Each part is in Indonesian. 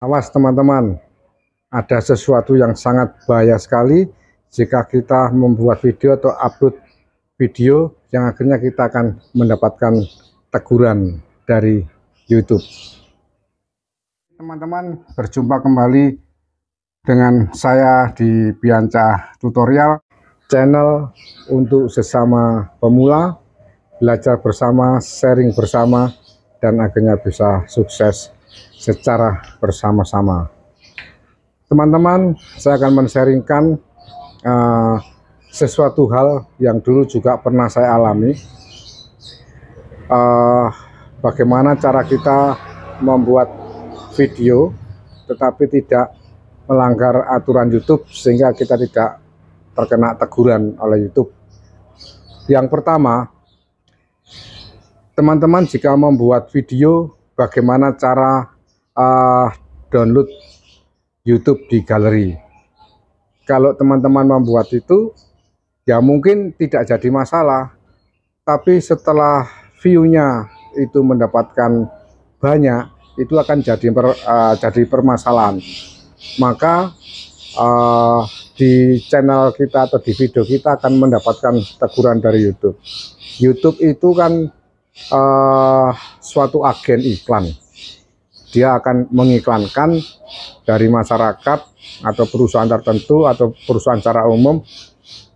Awas teman-teman, ada sesuatu yang sangat bahaya sekali jika kita membuat video atau upload video yang akhirnya kita akan mendapatkan teguran dari YouTube. Teman-teman, berjumpa kembali dengan saya di Bianca Tutorial, channel untuk sesama pemula, belajar bersama, sharing bersama, dan akhirnya bisa sukses secara bersama-sama. Teman-teman, saya akan men-sharingkan uh, sesuatu hal yang dulu juga pernah saya alami. Uh, bagaimana cara kita membuat video tetapi tidak melanggar aturan YouTube sehingga kita tidak terkena teguran oleh YouTube. Yang pertama, teman-teman jika membuat video bagaimana cara uh, download YouTube di galeri. Kalau teman-teman membuat itu, ya mungkin tidak jadi masalah. Tapi setelah view-nya itu mendapatkan banyak, itu akan jadi per, uh, jadi permasalahan. Maka uh, di channel kita atau di video kita akan mendapatkan teguran dari YouTube. YouTube itu kan uh, suatu agen iklan dia akan mengiklankan dari masyarakat atau perusahaan tertentu atau perusahaan secara umum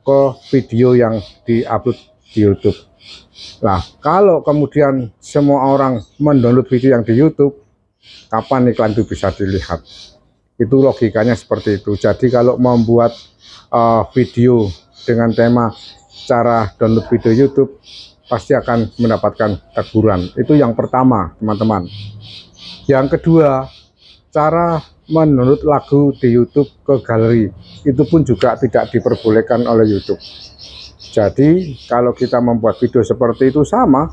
ke video yang diupload di YouTube. Nah, kalau kemudian semua orang mendownload video yang di YouTube, kapan iklan itu bisa dilihat? Itu logikanya seperti itu. Jadi kalau membuat uh, video dengan tema cara download video YouTube, pasti akan mendapatkan teguran. Itu yang pertama, teman-teman. Yang kedua, cara menurut lagu di YouTube ke galeri itu pun juga tidak diperbolehkan oleh YouTube. Jadi kalau kita membuat video seperti itu sama,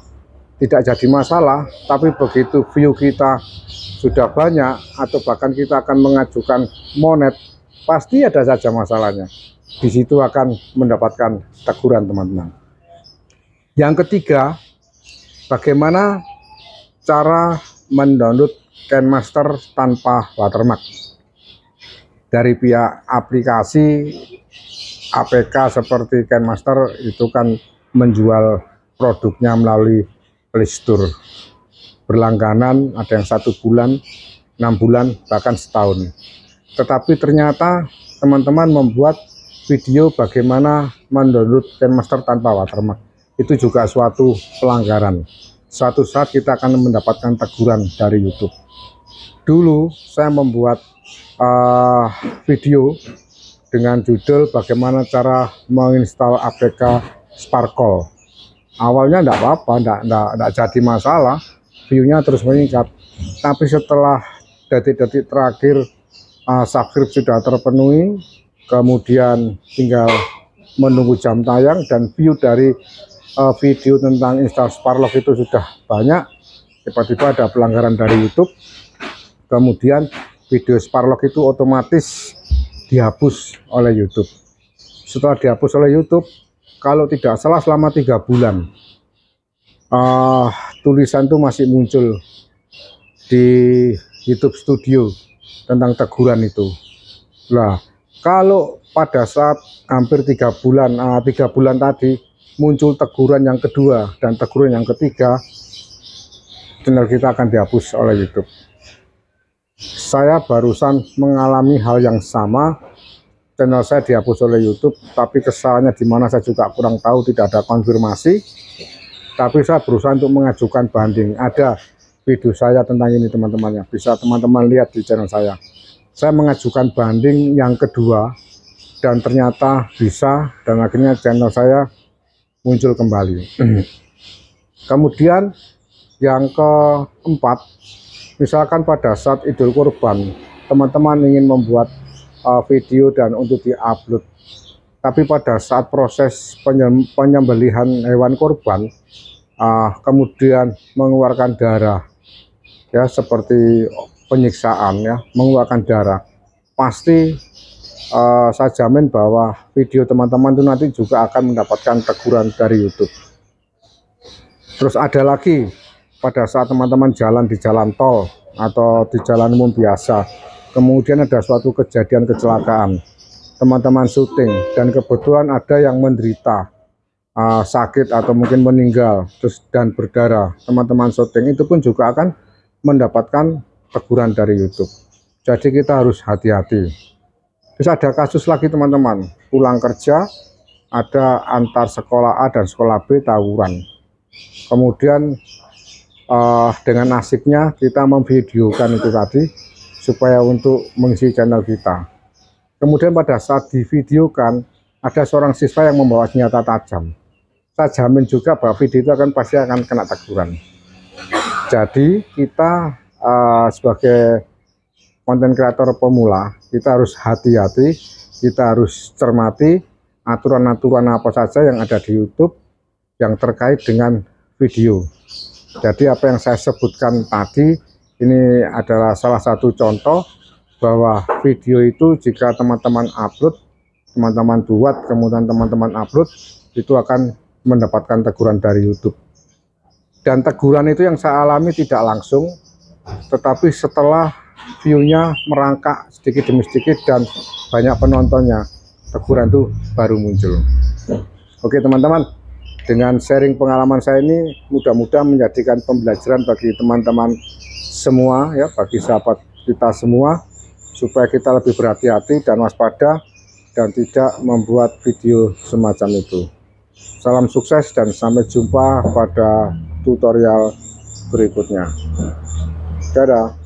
tidak jadi masalah. Tapi begitu view kita sudah banyak atau bahkan kita akan mengajukan monet, pasti ada saja masalahnya. Di situ akan mendapatkan teguran teman-teman. Yang ketiga, bagaimana cara mendownload Master tanpa watermark? Dari pihak aplikasi APK seperti Master itu kan menjual produknya melalui Playstore berlangganan ada yang satu bulan enam bulan bahkan setahun. Tetapi ternyata teman-teman membuat video bagaimana mendownload Master tanpa watermark itu juga suatu pelanggaran. Suatu saat kita akan mendapatkan teguran dari YouTube. Dulu saya membuat uh, video dengan judul bagaimana cara menginstal APK Sparkle. Awalnya enggak apa-apa enggak jadi masalah. Viewnya terus meningkat. Tapi setelah detik-detik terakhir uh, subscribe sudah terpenuhi kemudian tinggal menunggu jam tayang dan view dari uh, video tentang install Sparlock itu sudah banyak. Tiba-tiba ada pelanggaran dari YouTube. Kemudian video Sparlock itu otomatis dihapus oleh YouTube. Setelah dihapus oleh YouTube kalau tidak salah selama tiga bulan uh, tulisan itu masih muncul di YouTube Studio tentang teguran itu. Lah kalau pada saat hampir tiga bulan uh, tiga bulan tadi muncul teguran yang kedua dan teguran yang ketiga channel kita akan dihapus oleh YouTube. Saya barusan mengalami hal yang sama. Channel saya dihapus oleh YouTube tapi kesalahannya di mana saya juga kurang tahu tidak ada konfirmasi. Tapi saya berusaha untuk mengajukan banding. Ada video saya tentang ini teman-teman. Ya bisa teman-teman lihat di channel saya. Saya mengajukan banding yang kedua dan ternyata bisa dan akhirnya channel saya muncul kembali. Kemudian yang keempat misalkan pada saat idul kurban teman-teman ingin membuat uh, video dan untuk diupload. Tapi pada saat proses penyembelihan hewan kurban uh, kemudian mengeluarkan darah ya seperti penyiksaan ya mengeluarkan darah pasti uh, saya jamin bahwa video teman-teman itu nanti juga akan mendapatkan teguran dari YouTube. Terus ada lagi pada saat teman-teman jalan di jalan tol atau di jalan umum biasa kemudian ada suatu kejadian kecelakaan teman-teman syuting dan kebetulan ada yang menderita uh, sakit atau mungkin meninggal terus dan berdarah. Teman-teman syuting itu pun juga akan mendapatkan teguran dari YouTube. Jadi kita harus hati-hati terus ada kasus lagi teman-teman. Pulang kerja ada antar sekolah A dan sekolah B tawuran. Kemudian uh, dengan nasibnya kita memvideokan itu tadi supaya untuk mengisi channel kita. Kemudian pada saat divideokan ada seorang siswa yang membawa senjata tajam. Saya jamin juga bahwa video itu akan pasti akan kena teguran. Jadi kita uh, sebagai konten kreator pemula kita harus hati-hati kita harus cermati aturan-aturan apa saja yang ada di YouTube yang terkait dengan video jadi apa yang saya sebutkan tadi ini adalah salah satu contoh bahwa video itu jika teman-teman upload, teman-teman buat, kemudian teman-teman upload, itu akan mendapatkan teguran dari YouTube. Dan teguran itu yang saya alami tidak langsung, tetapi setelah view-nya merangkak sedikit demi sedikit dan banyak penontonnya, teguran itu baru muncul. Oke teman-teman, dengan sharing pengalaman saya ini mudah-mudahan menjadikan pembelajaran bagi teman-teman semua ya bagi sahabat kita semua supaya kita lebih berhati-hati dan waspada dan tidak membuat video semacam itu. Salam sukses dan sampai jumpa pada tutorial berikutnya. Dadah